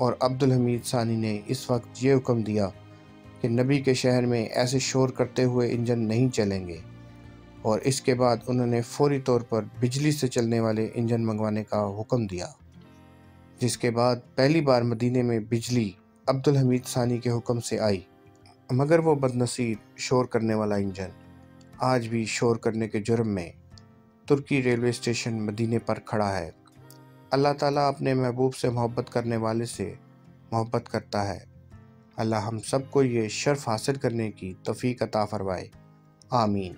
और अब्दुल हमीद सानी ने इस वक्त ये हुक्म दिया कि नबी के शहर में ऐसे शोर करते हुए इंजन नहीं चलेंगे और इसके बाद उन्होंने फौरी तौर पर बिजली से चलने वाले इंजन मंगवाने का हुक्म दिया, जिसके बाद पहली बार मदीने में बिजली अब्दुल हमीद सानी के हुक्म से आई। मगर वो बदनसीब शोर करने वाला इंजन आज भी शोर करने के जुर्म में तुर्की रेलवे स्टेशन मदीने पर खड़ा है। अल्लाह ताला अपने महबूब से मोहब्बत करने वाले से मोहब्बत करता है। अल्लाह हम सबको ये शर्फ हासिल करने की तफ़ीक अता फ़रमाए। आमीन।